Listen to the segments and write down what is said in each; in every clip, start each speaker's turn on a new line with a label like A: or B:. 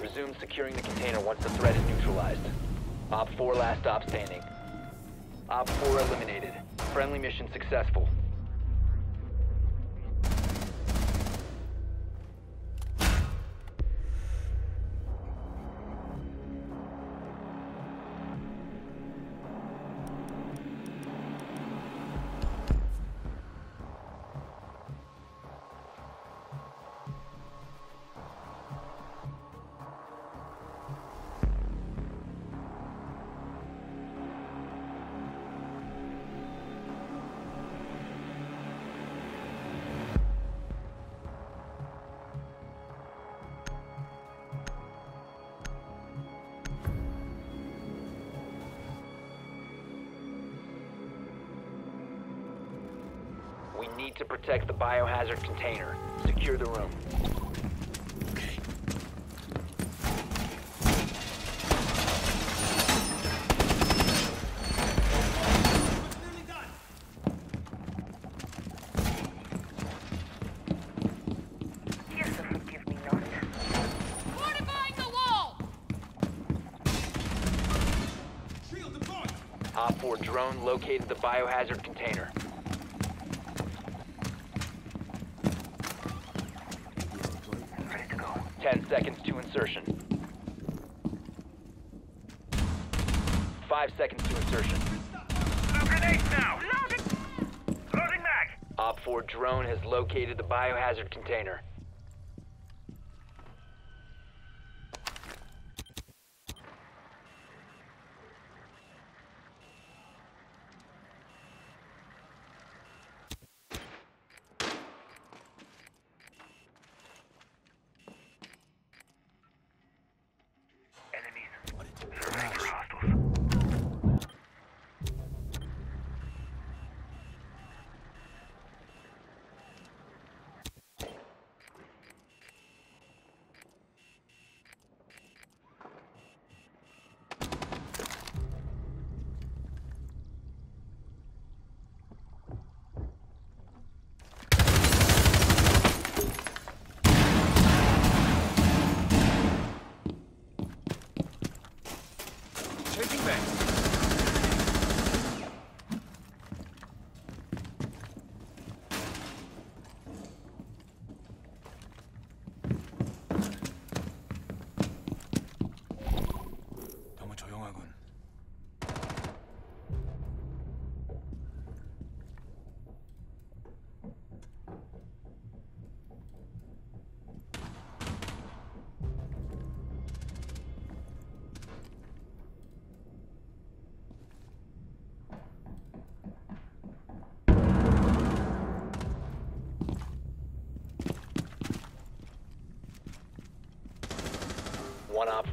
A: Resume securing the container once the threat is neutralized. Op 4 last stop standing. Op 4 eliminated. Friendly mission successful. Need to protect the biohazard container. Secure the room.
B: Nearly done.
C: Here's the forgive me not.
D: Fortifying the wall!
B: Shield deployed.
A: Op 4 drone located the biohazard container.
C: Ready to go.
A: 10 seconds to insertion. 5 seconds to insertion.
C: No grenades now! Loading! Loading mag!
A: Op 4 drone has located the biohazard container.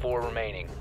A: 4 remaining.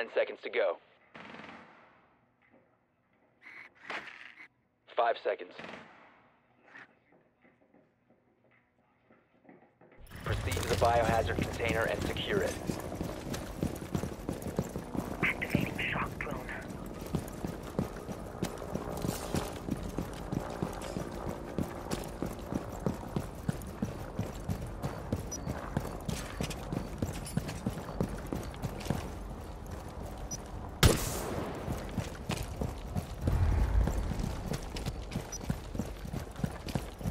A: Ten seconds to go. Five seconds. Proceed to the biohazard container and secure it.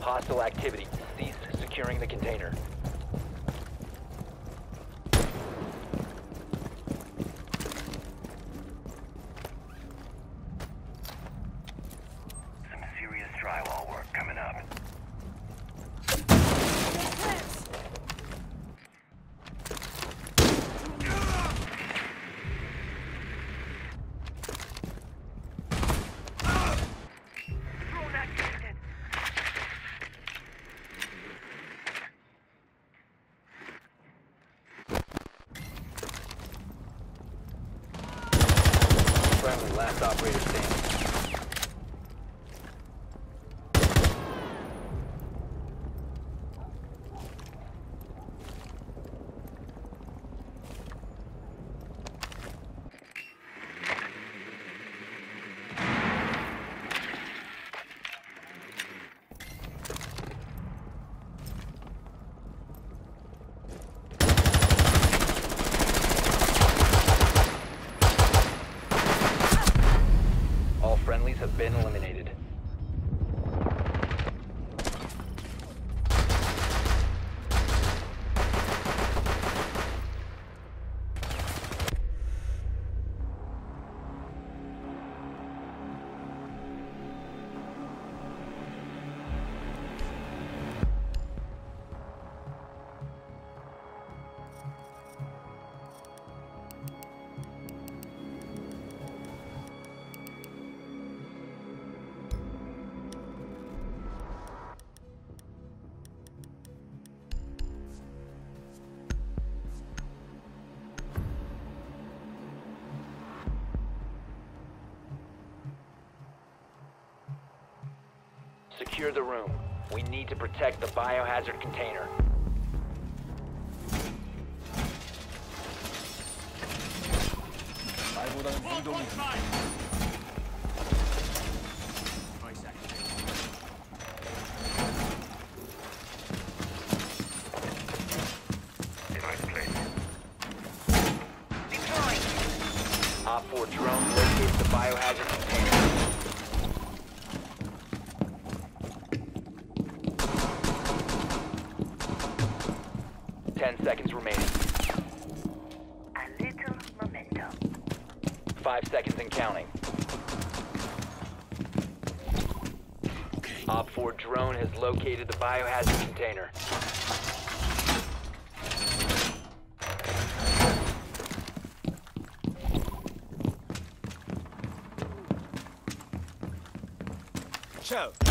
A: Hostile activity. Cease securing the container. Secure the room. We need to protect the biohazard container.
B: 말보
A: and counting. Op 4 drone has located the biohazard container.
B: Ciao.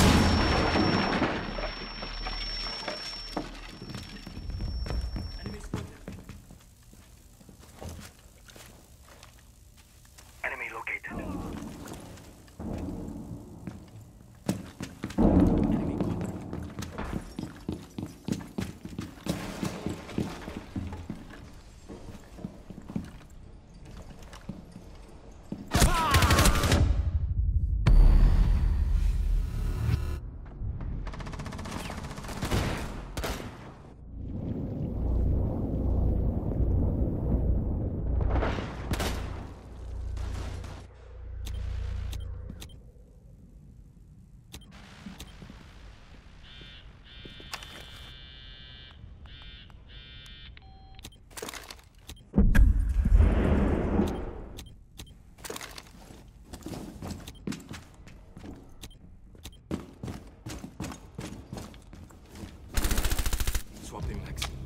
C: something like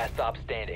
A: last stop standing.